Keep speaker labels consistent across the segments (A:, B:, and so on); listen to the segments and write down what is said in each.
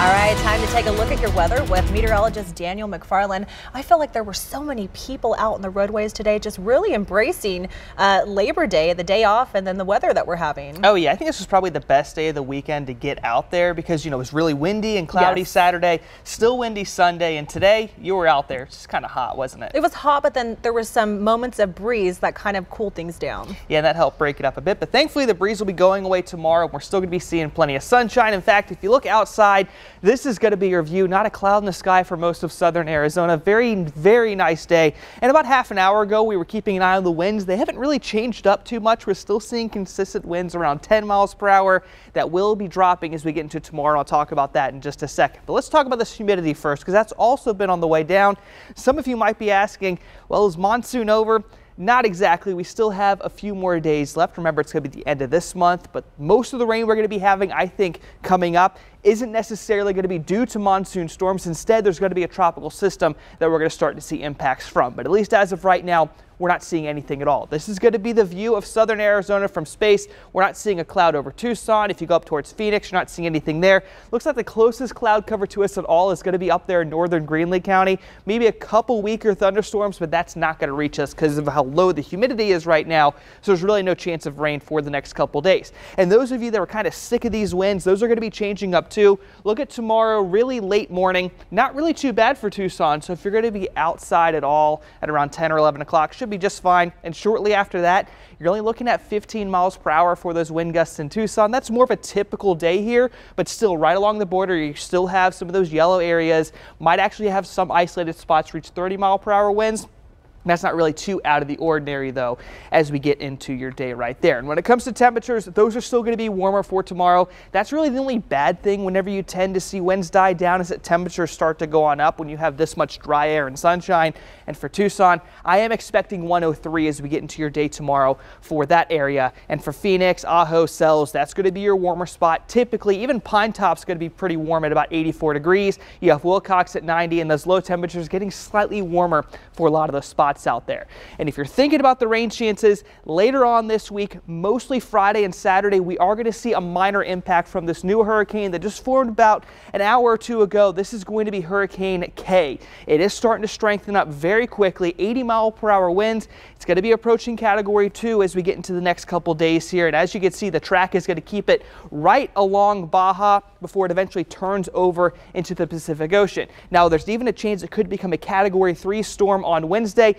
A: All right, time to take a look at your weather with meteorologist Daniel McFarland. I feel like there were so many people out on the roadways today just really embracing uh, Labor Day, the day off, and then the weather that we're having.
B: Oh, yeah, I think this was probably the best day of the weekend to get out there because, you know, it was really windy and cloudy
A: Yes.
B: Saturday, still windy Sunday, and today you were out there. It's just kind of hot, wasn't it?
A: It was hot, but then there was some moments of breeze that kind of cooled things down.
B: Yeah, and that helped break it up a bit. But thankfully, the breeze will be going away tomorrow. We're still going to be seeing plenty of sunshine. In fact, if you look outside, this is going to be your view. Not a cloud in the sky for most of southern Arizona. Very, very nice day. And about half an hour ago, we were keeping an eye on the winds. They haven't really changed up too much. We're still seeing consistent winds around 10 miles per hour. That will be dropping as we get into tomorrow. I'll talk about that in just a second. But let's talk about this humidity first, because that's also been on the way down. Some of you might be asking, well, is monsoon over? Not exactly. We still have a few more days left. Remember, it's going to be the end of this month, but most of the rain we're going to be having, I think, coming up isn't necessarily going to be due to monsoon storms. Instead, there's going to be a tropical system that we're going to start to see impacts from. But at least as of right now, we're not seeing anything at all. This is going to be the view of southern Arizona from space. We're not seeing a cloud over Tucson. If you go up towards Phoenix, you're not seeing anything there. Looks like the closest cloud cover to us at all is going to be up there in northern Greenlee County. Maybe a couple weaker thunderstorms, but that's not going to reach us because of how low the humidity is right now. So there's really no chance of rain for the next couple days. And those of you that are kind of sick of these winds, those are going to be changing up too. Look at tomorrow, really late morning. Not really too bad for Tucson. So if you're going to be outside at all at around 10 or 11 o'clock, should be just fine. And shortly after that, you're only looking at 15 miles per hour for those wind gusts in Tucson. That's more of a typical day here, but still right along the border, you still have some of those yellow areas. Might actually have some isolated spots reach 30 mile per hour winds. That's not really too out of the ordinary, though, as we get into your day right there. And when it comes to temperatures, those are still going to be warmer for tomorrow. That's really the only bad thing whenever you tend to see winds die down is that temperatures start to go on up when you have this much dry air and sunshine. And for Tucson, I am expecting 103 as we get into your day tomorrow for that area. And for Phoenix, Ajo, Sells, that's going to be your warmer spot. Typically, even Pinetop's going to be pretty warm at about 84 degrees. You have Willcox at 90, and those low temperatures getting slightly warmer for a lot of those spots out there. And if you're thinking about the rain chances later on this week, mostly Friday and Saturday, we are going to see a minor impact from this new hurricane that just formed about an hour or two ago. This is going to be Hurricane Kay. It is starting to strengthen up very quickly, 80 mile per hour winds. It's going to be approaching category two as we get into the next couple days here. And as you can see, the track is going to keep it right along Baja before it eventually turns over into the Pacific Ocean. Now, there's even a chance it could become a category three storm on Wednesday.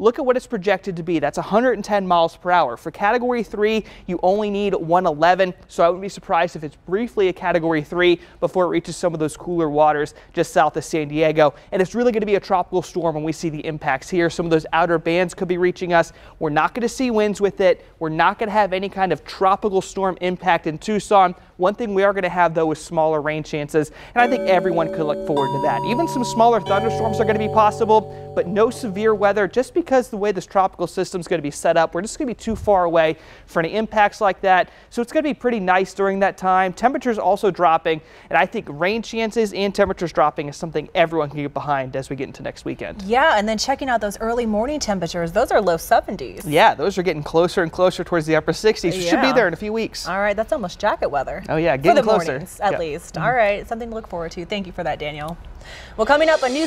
B: Look at what it's projected to be. That's 110 miles per hour. For category three, you only need 111. So I wouldn't be surprised if it's briefly a category three before it reaches some of those cooler waters just south of San Diego. And it's really going to be a tropical storm when we see the impacts here. Some of those outer bands could be reaching us. We're not going to see winds with it. We're not going to have any kind of tropical storm impact in Tucson. One thing we are going to have, though, is smaller rain chances, and I think everyone could look forward to that. Even some smaller thunderstorms are going to be possible, but no severe weather just because the way this tropical system is going to be set up. We're just going to be too far away for any impacts like that, so it's going to be pretty nice during that time. Temperatures also dropping, and I think rain chances and temperatures dropping is something everyone can get behind as we get into next weekend.
A: Yeah, and then checking out those early morning temperatures, those are low 70s.
B: Yeah, those are getting closer and closer towards the upper 60s. We should be there in a few weeks.
A: All right, that's almost jacket weather.
B: Oh, yeah,
A: for
B: getting
A: the
B: closer.
A: mornings, at
B: Yeah.
A: least. Mm-hmm. All right, something to look forward to. Thank you for that, Daniel. Well, coming up, a news.